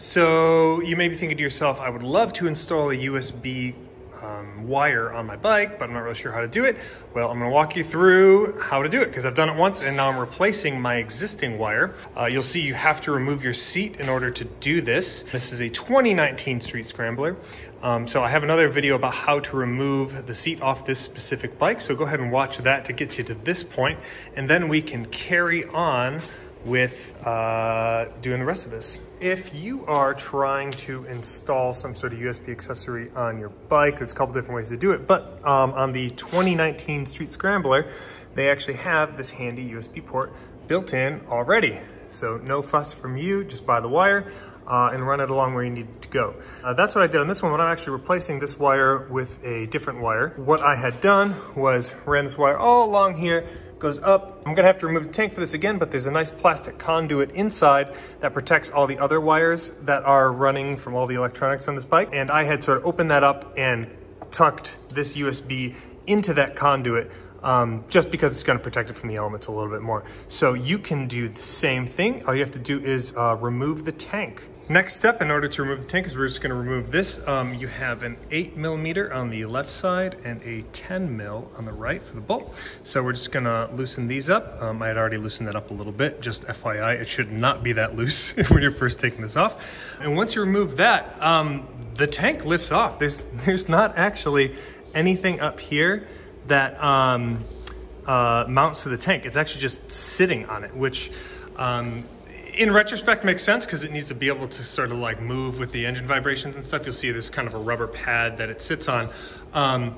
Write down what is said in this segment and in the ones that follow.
So you may be thinking to yourself, I would love to install a USB um, wire on my bike, but I'm not really sure how to do it. Well, I'm gonna walk you through how to do it because I've done it once and now I'm replacing my existing wire. Uh, you'll see you have to remove your seat in order to do this. This is a 2019 Street Scrambler. Um, so I have another video about how to remove the seat off this specific bike. So go ahead and watch that to get you to this point, and then we can carry on with uh, doing the rest of this. If you are trying to install some sort of USB accessory on your bike, there's a couple different ways to do it, but um, on the 2019 Street Scrambler, they actually have this handy USB port built in already. So no fuss from you, just buy the wire uh, and run it along where you need to go. Uh, that's what I did on this one, when I'm actually replacing this wire with a different wire. What I had done was ran this wire all along here, goes up. I'm gonna have to remove the tank for this again, but there's a nice plastic conduit inside that protects all the other wires that are running from all the electronics on this bike. And I had sort of opened that up and tucked this USB into that conduit um, just because it's gonna protect it from the elements a little bit more. So you can do the same thing. All you have to do is uh, remove the tank. Next step in order to remove the tank is we're just gonna remove this. Um, you have an eight millimeter on the left side and a 10 mil on the right for the bolt. So we're just gonna loosen these up. Um, I had already loosened that up a little bit, just FYI, it should not be that loose when you're first taking this off. And once you remove that, um, the tank lifts off. There's, there's not actually anything up here that um, uh, mounts to the tank. It's actually just sitting on it, which um, in retrospect makes sense because it needs to be able to sort of like move with the engine vibrations and stuff. You'll see this kind of a rubber pad that it sits on. Um,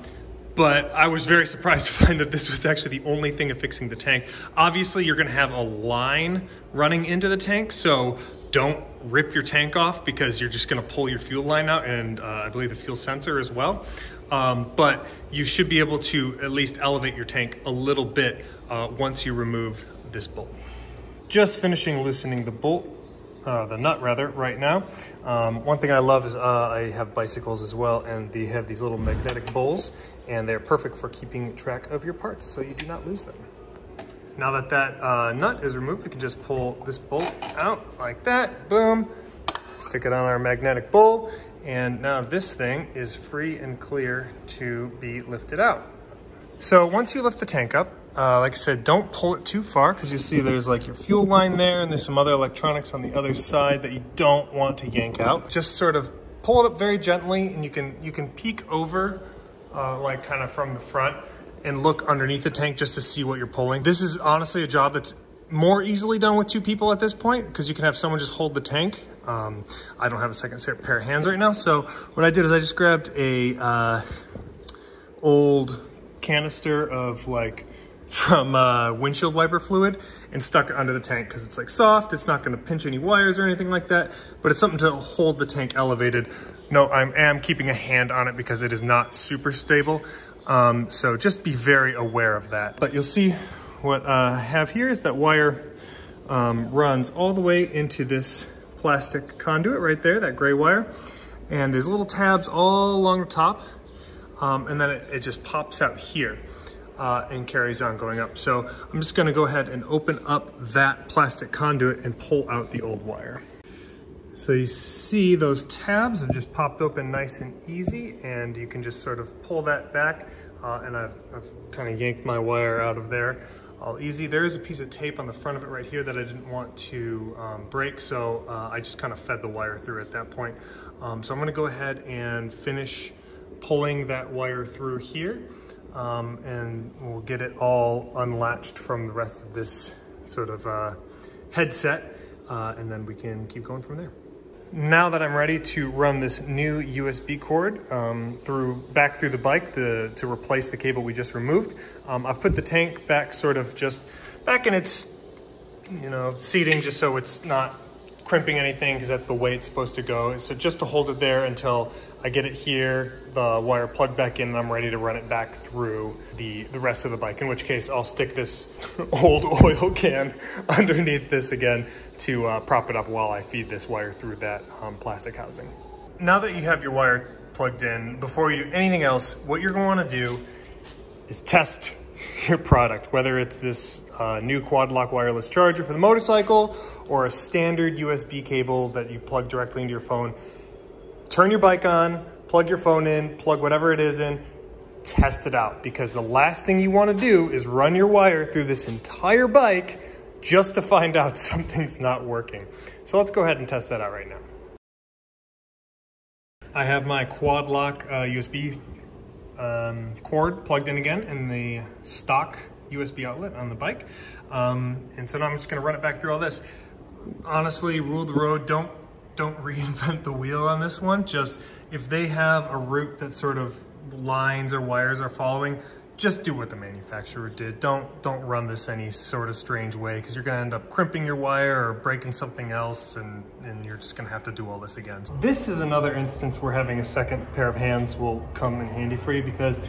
but I was very surprised to find that this was actually the only thing affixing the tank. Obviously, you're gonna have a line running into the tank, so don't rip your tank off because you're just gonna pull your fuel line out and uh, I believe the fuel sensor as well. Um, but you should be able to at least elevate your tank a little bit uh, once you remove this bolt. Just finishing loosening the bolt, uh, the nut rather, right now. Um, one thing I love is uh, I have bicycles as well, and they have these little magnetic bowls, and they're perfect for keeping track of your parts so you do not lose them. Now that that uh, nut is removed, we can just pull this bolt out like that, boom, stick it on our magnetic bowl, and now this thing is free and clear to be lifted out. So once you lift the tank up, uh, like I said, don't pull it too far because you see there's like your fuel line there and there's some other electronics on the other side that you don't want to yank out. Just sort of pull it up very gently and you can, you can peek over uh, like kind of from the front and look underneath the tank just to see what you're pulling. This is honestly a job that's more easily done with two people at this point because you can have someone just hold the tank. Um, I don't have a second pair of hands right now. So what I did is I just grabbed a uh, old canister of like from uh, windshield wiper fluid and stuck it under the tank because it's like soft. It's not going to pinch any wires or anything like that, but it's something to hold the tank elevated. No, I am keeping a hand on it because it is not super stable. Um, so just be very aware of that. But you'll see what uh, I have here is that wire um, runs all the way into this plastic conduit right there, that gray wire. And there's little tabs all along the top. Um, and then it, it just pops out here uh, and carries on going up. So I'm just gonna go ahead and open up that plastic conduit and pull out the old wire. So you see those tabs have just popped open nice and easy and you can just sort of pull that back uh, and I've, I've kind of yanked my wire out of there all easy. There is a piece of tape on the front of it right here that I didn't want to um, break, so uh, I just kind of fed the wire through at that point. Um, so I'm gonna go ahead and finish pulling that wire through here um, and we'll get it all unlatched from the rest of this sort of uh, headset uh, and then we can keep going from there. Now that I'm ready to run this new USB cord um, through back through the bike the, to replace the cable we just removed, um, I've put the tank back sort of just back in its you know seating just so it's not crimping anything because that's the way it's supposed to go. So just to hold it there until I get it here, the wire plugged back in, and I'm ready to run it back through the, the rest of the bike, in which case I'll stick this old oil can underneath this again to uh, prop it up while I feed this wire through that um, plastic housing. Now that you have your wire plugged in, before you do anything else, what you're going to do is test your product, whether it's this uh, new quad lock wireless charger for the motorcycle or a standard USB cable that you plug directly into your phone. Turn your bike on, plug your phone in, plug whatever it is in, test it out because the last thing you want to do is run your wire through this entire bike just to find out something's not working. So let's go ahead and test that out right now. I have my quad lock uh, USB um, cord plugged in again in the stock USB outlet on the bike. Um, and so now I'm just gonna run it back through all this. Honestly, rule the road, don't, don't reinvent the wheel on this one. Just if they have a route that sort of lines or wires are following, just do what the manufacturer did. Don't don't run this any sort of strange way because you're gonna end up crimping your wire or breaking something else and, and you're just gonna have to do all this again. This is another instance where having a second pair of hands will come in handy for you because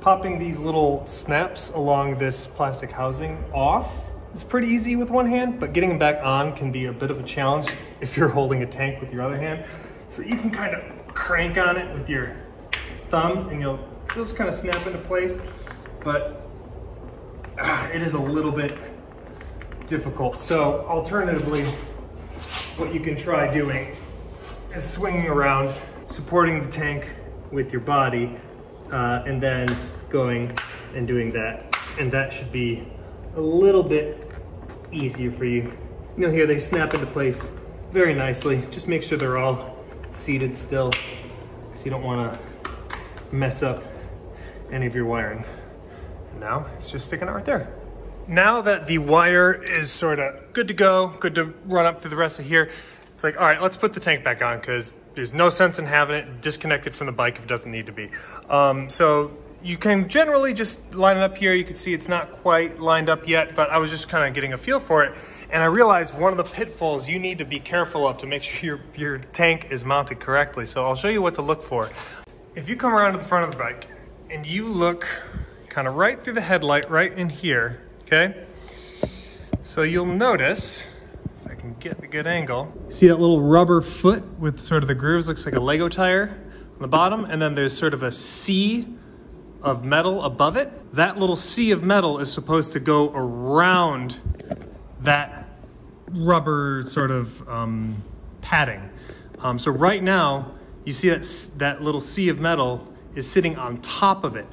popping these little snaps along this plastic housing off is pretty easy with one hand, but getting them back on can be a bit of a challenge if you're holding a tank with your other hand. So you can kind of crank on it with your thumb and you'll just kind of snap into place but uh, it is a little bit difficult. So alternatively, what you can try doing is swinging around, supporting the tank with your body, uh, and then going and doing that. And that should be a little bit easier for you. You'll hear they snap into place very nicely. Just make sure they're all seated still so you don't want to mess up any of your wiring. Now it's just sticking out right there. Now that the wire is sort of good to go, good to run up through the rest of here, it's like, all right, let's put the tank back on because there's no sense in having it disconnected from the bike if it doesn't need to be. Um, so you can generally just line it up here. You can see it's not quite lined up yet, but I was just kind of getting a feel for it. And I realized one of the pitfalls you need to be careful of to make sure your, your tank is mounted correctly. So I'll show you what to look for. If you come around to the front of the bike and you look kind of right through the headlight right in here, okay? So you'll notice, if I can get the good angle, see that little rubber foot with sort of the grooves, looks like a Lego tire on the bottom, and then there's sort of a C of metal above it. That little C of metal is supposed to go around that rubber sort of um, padding. Um, so right now, you see that, that little C of metal is sitting on top of it.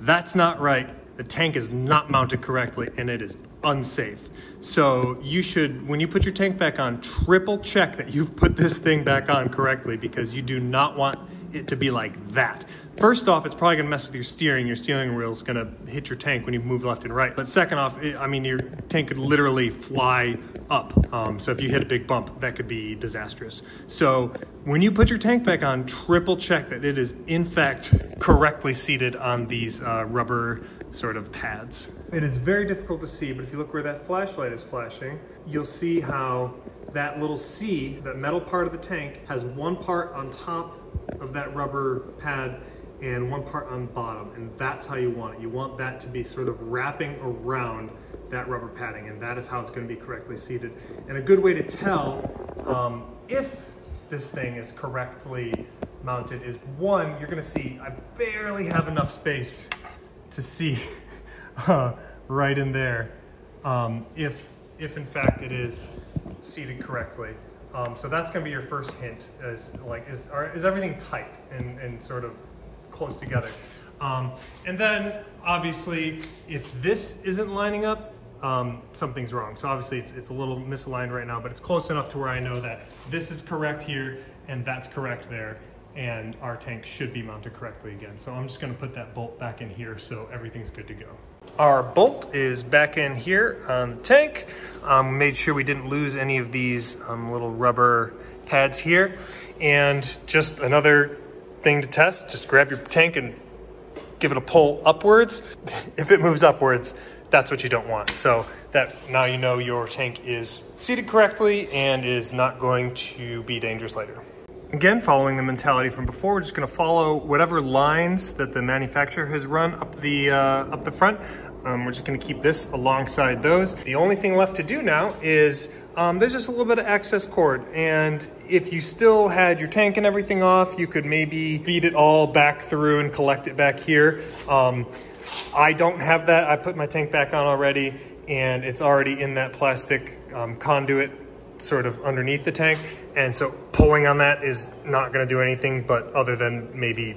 That's not right. The tank is not mounted correctly and it is unsafe. So you should, when you put your tank back on, triple check that you've put this thing back on correctly because you do not want it to be like that. First off, it's probably gonna mess with your steering. Your steering wheel is gonna hit your tank when you move left and right. But second off, I mean, your tank could literally fly up. Um, so if you hit a big bump, that could be disastrous. So when you put your tank back on, triple check that it is in fact correctly seated on these uh, rubber sort of pads. It is very difficult to see, but if you look where that flashlight is flashing, you'll see how that little C, that metal part of the tank, has one part on top of that rubber pad and one part on bottom and that's how you want it. You want that to be sort of wrapping around that rubber padding and that is how it's going to be correctly seated. And a good way to tell um, if this thing is correctly mounted is one, you're going to see I barely have enough space to see uh, right in there um, if, if in fact it is seated correctly. Um, so that's going to be your first hint is like, is, are, is everything tight and, and sort of close together? Um, and then obviously, if this isn't lining up, um, something's wrong. So obviously it's, it's a little misaligned right now, but it's close enough to where I know that this is correct here and that's correct there and our tank should be mounted correctly again. So I'm just gonna put that bolt back in here so everything's good to go. Our bolt is back in here on the tank. Um, made sure we didn't lose any of these um, little rubber pads here. And just another thing to test, just grab your tank and give it a pull upwards. if it moves upwards, that's what you don't want. So that now you know your tank is seated correctly and is not going to be dangerous later. Again, following the mentality from before, we're just gonna follow whatever lines that the manufacturer has run up the, uh, up the front. Um, we're just gonna keep this alongside those. The only thing left to do now is um, there's just a little bit of excess cord. And if you still had your tank and everything off, you could maybe feed it all back through and collect it back here. Um, I don't have that. I put my tank back on already and it's already in that plastic um, conduit sort of underneath the tank. And so pulling on that is not gonna do anything but other than maybe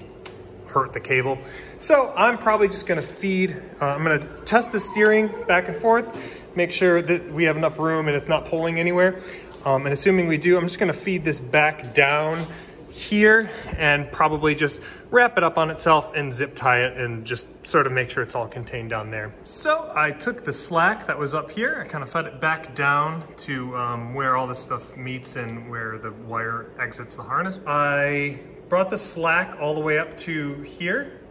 hurt the cable. So I'm probably just gonna feed, uh, I'm gonna test the steering back and forth, make sure that we have enough room and it's not pulling anywhere. Um, and assuming we do, I'm just gonna feed this back down here and probably just wrap it up on itself and zip tie it and just sort of make sure it's all contained down there. So I took the slack that was up here, I kind of fed it back down to um, where all this stuff meets and where the wire exits the harness. I brought the slack all the way up to here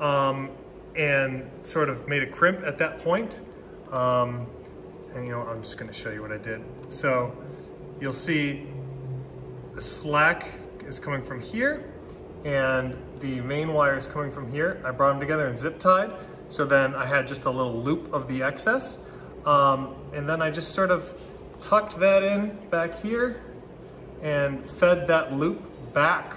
um, and sort of made a crimp at that point. Um, and you know, I'm just gonna show you what I did. So you'll see the slack is coming from here and the main wire is coming from here. I brought them together and zip tied. So then I had just a little loop of the excess. Um, and then I just sort of tucked that in back here and fed that loop back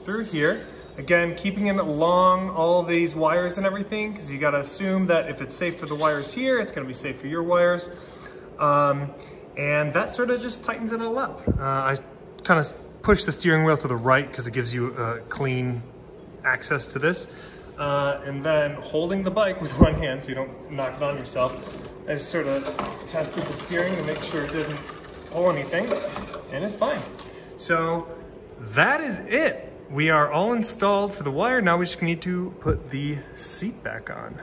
through here. Again, keeping it along all these wires and everything, because you gotta assume that if it's safe for the wires here, it's gonna be safe for your wires. Um, and that sort of just tightens it all up. Uh, I kind of push the steering wheel to the right because it gives you uh, clean access to this. Uh, and then holding the bike with one hand so you don't knock it on yourself. I just sort of tested the steering to make sure it didn't pull anything, and it's fine. So that is it. We are all installed for the wire. Now we just need to put the seat back on.